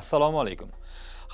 assalomu alaykum.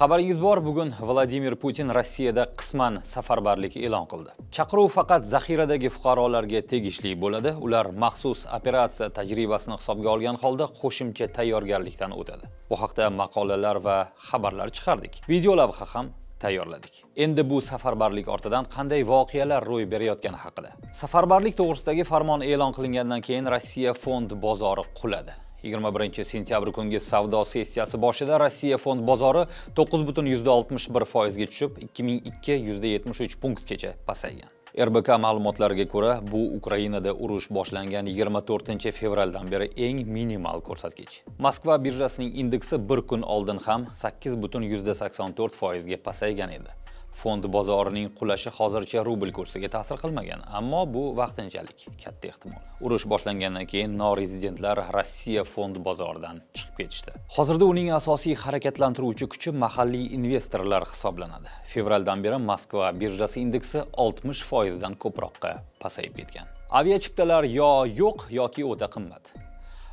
Xabaringiz bor bugun vladimir putin rossiyada qisman safarbarlik e'lon qildi. Chaqiruv faqat zaxiradagi fuqarolarga tegishli bo'ladi. Ular maxsus operatsiya tajribasini hisobga olgan holda qo'shimcha tayyorgarlikdan o'tadi. Bu haqda maqolalar va xabarlar chiqardik. Videolavha ham tayyorladik. Endi bu safarbarlik ortidan qanday voqealar ro'y berayotgani haqida. Safarbarlik to'g'risidagi farmon e'lon qilingandan keyin rossiya fond bozori quladi. 21 sentyabr kungi savdo sessiyasi boshida Rossiya fond bozori 9.61 foizga tushib, 2002 punktgacha pasaygan. RBK ma'lumotlariga ko'ra, bu Ukrainada urush boshlangan 24 fevraldan beri eng minimal ko'rsatkich. Moskva birjasining indeksi bir kun oldin ham 8.84 foizga pasaygan edi. Fond bozorining qulashi hozircha rubl kursiga ta'sir qilmagan, ammo bu vaqtinchalik, katta ehtimol. Urush boshlangandan keyin norezidentlar Rossiya fond bozoridan chiqib ketishdi. Hozirda uning asosiy harakatlantiruvchi kuchi mahalliy investorlar hisoblanadi. Fevraldan beri Moskva birjasi indeksi 60 foizdan ko'proqqa pasayib ketgan. Aviachiptalar yo yo'q yoki o'ta qimmat.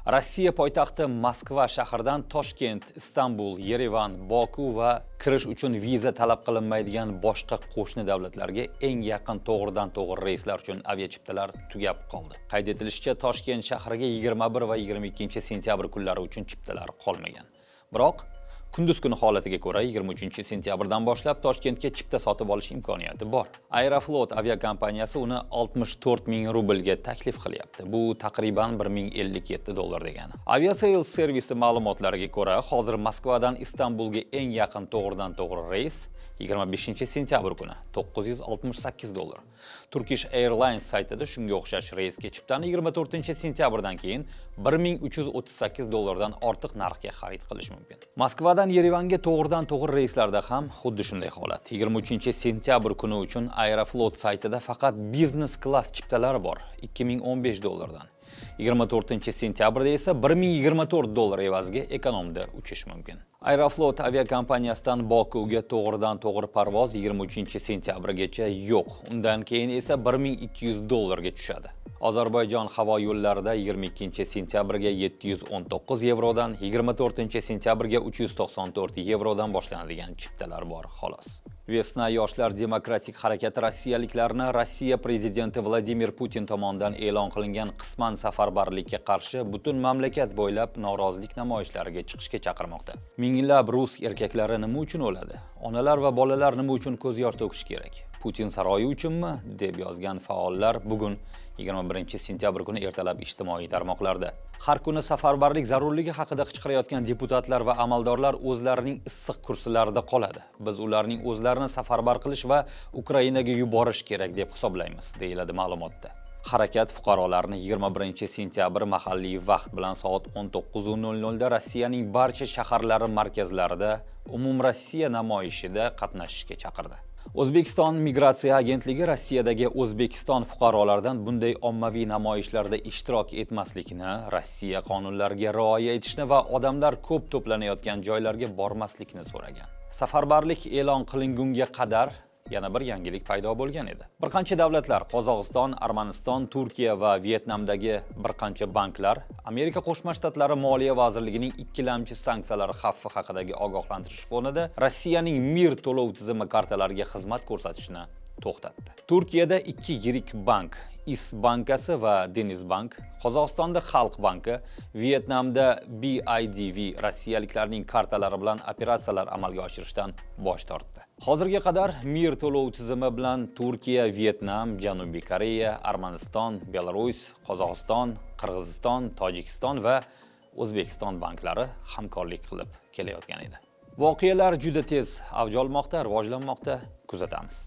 Rossiya poytaxti Moskva shahridan Toshkent, Istanbul, Yerevan, Boku va kirish uchun viza talab qilinmaydigan boshqa qo'shni davlatlarga eng yaqin to'g'ridan-to'g'ri reyslar uchun aviachiptalar tugab qoldi. Qayd etilishicha, Toshkent shahriga 21 va 22 sentyabr kunlari uchun chiptalar qolmagan. Biroq Kunduz kuni holatiga ko'ra 23 sentyabrdan boshlab Toshkentga chipta sotib olish imkoniyati bor. Aeroflot aviakompaniyasi uni 64 ming rublga taklif qilyapti. Bu taqriban 1057 dollar degani. Aviasales servisi ma'lumotlariga ko'ra, hozir Moskvadan Istanbulga eng yaqin to'g'ridan-to'g'ri reys 25 sentyabr kuni 968 dollar. Turkish Airlines saytida shunga o'xshash reysga chiptani 24 sentyabrdan keyin 1338 dollardan ortiq narxga xarid qilish mumkin. Moskvadan Yerevanga to'g'ridan to'g'ri reyslarda ham xuddi shunday holat. 23 sentyabr kuni uchun Aeroflot saytida faqat biznes klass chiptalari bor 2015 dollardan. 24 sentyabrda esa 1024 dollar evaziga ekonomda uchish mumkin. Aeroflot aviakompaniyasidan Bokuga to'g'ridan to'g'ri parvoz 23 sentyabrgacha yo'q. Undan keyin esa 1200 dollarga tushadi. Ozarbayjon havo yo'llarida 22 sentyabrga 719 yevrodan, 24 sentyabrga 394 yevrodan boshlanadigan chiptalar bor, xolos. Vesna yoshlar demokratik harakati rossiyaliklarni Rossiya prezidenti Vladimir Putin tomonidan e'lon qilingan qisman safarbarlikka qarshi butun mamlakat bo'ylab norozilik namoyishlariga chiqishga chaqirmoqda. Minglab rus erkaklari nima uchun o'ladi? Onalar va bolalar nima uchun ko'z yosh to'kish kerak? Putin saroyi uchunmi? deb yozgan faollar bugun 21 sentyabr kuni ertalab ijtimoiy tarmoqlarda har kuni safarbarlik zarurligi haqida qichqirayotgan deputatlar va amaldorlar o'zlarining issiq kursilarida qoladi. Biz ularning o'zlarini safarbar qilish va Ukrainaga yuborish kerak deb hisoblaymiz, deyiladi ma'lumotda. Harakat fuqarolarni 21 sentyabr mahalliy vaqt bilan soat 19:00 da Rossiyaning barcha shaharlari markazlarida Umumrossiya namoyishida qatnashishga chaqirdi. O'zbekiston Migratsiya agentligi Rossiyadagi O'zbekiston fuqarolaridan bunday ommaviy namoyishlarda ishtirok etmaslikni, Rossiya qonunlariga rioya etishni va odamlar ko'p to'planayotgan joylarga bormaslikni so'ragan. Safarbarlik e'lon qilingunga qadar yana bir yangilik paydo bo'lgan edi. Bir qancha davlatlar Qozog'iston, Armaniston, Turkiya va Vyetnamdagi bir qancha banklar Amerika Qo'shma Shtatlari Moliya vazirligining ikkilamchi sanksiyalari xavfi haqidagi ogohlantirish fonida Rossiyaning Mir to'lov tizimi kartalariga xizmat ko'rsatishni to'xtatdi. Turkiyada ikki yirik bank Is bankasi va Denizbank, Qozog'istonda Xalq banki, Vyetnamda BIDV rossiyaliklarning kartalari bilan operatsiyalar amalga oshirishdan bosh tortdi. Hozirga qadar Mir to'lov tizimi bilan Turkiya, Vyetnam, Janubiy Koreya, Armaniston, Belarus, Qozog'iston, Qirg'iziston, Tojikiston va O'zbekiston banklari hamkorlik qilib kelayotgan edi. Voqealar juda tez avj olmoqda, rivojlanmoqda, kuzatamiz.